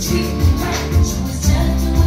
She was just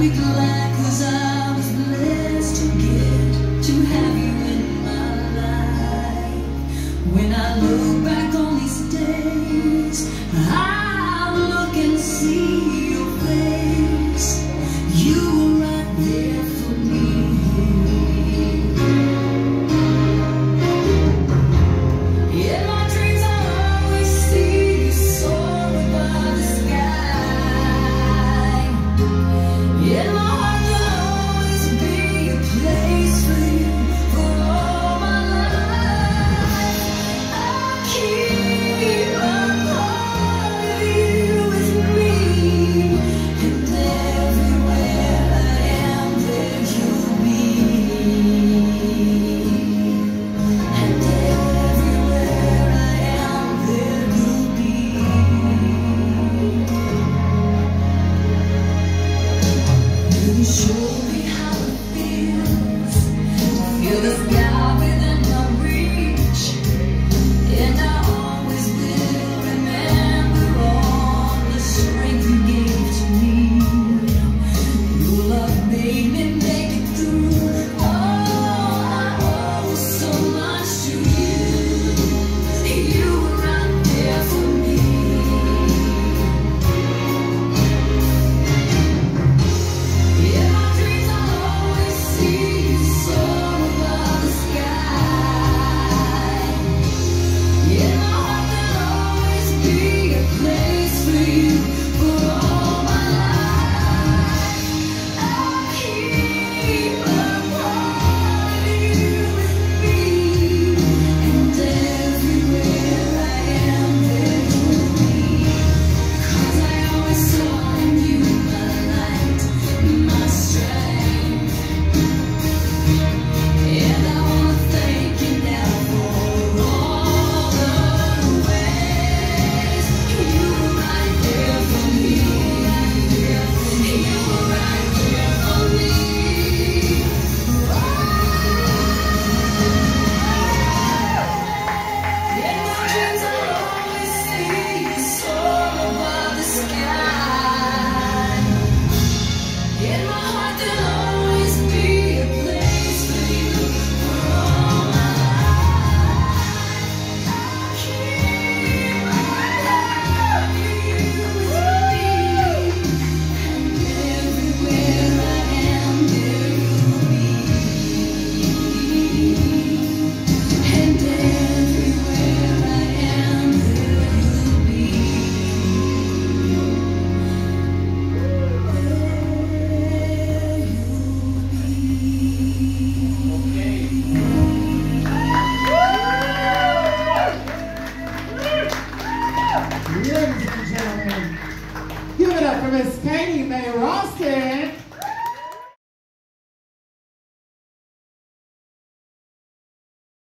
be glad I was blessed to get to have you in my life. When I look back on these days,